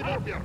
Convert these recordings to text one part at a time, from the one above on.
шлюхи трипер!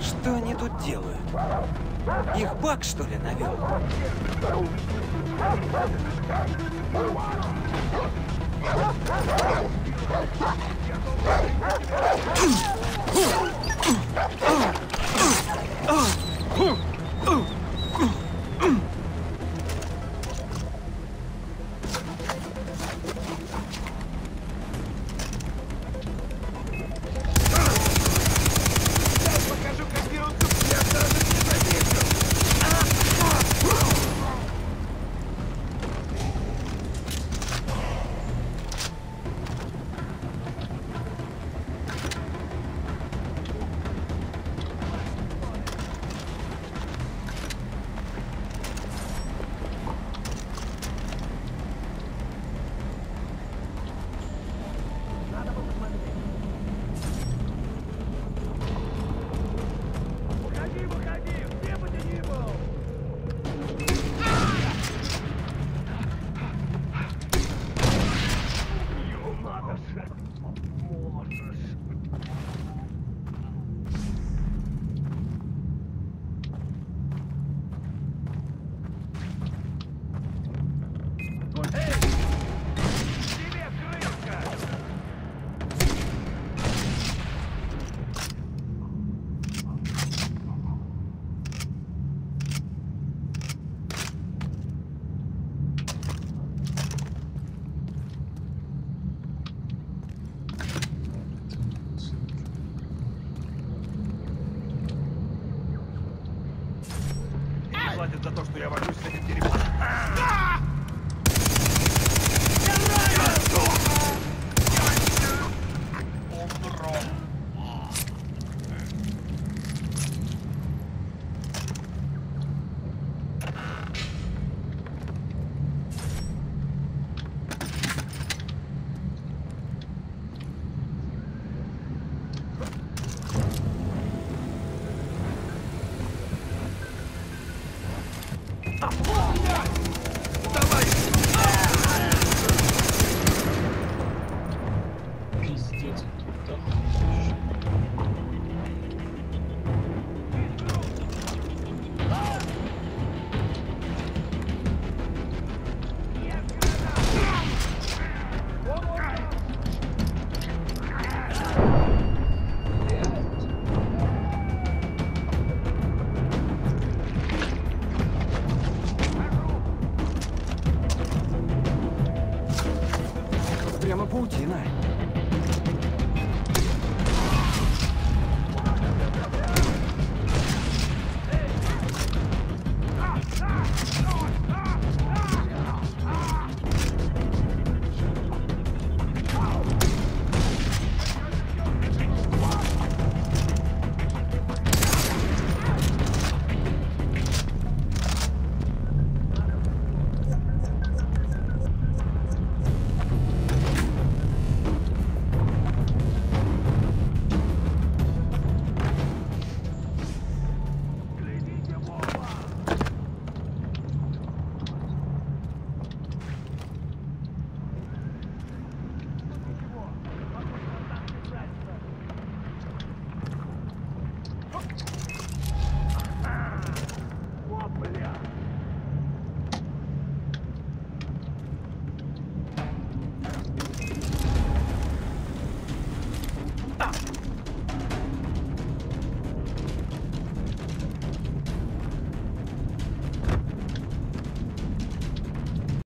Что они тут делают? Их баг, что ли, навел? Сейчас Мне платят за то, что я валюсь с этим дерьмом. Он ром.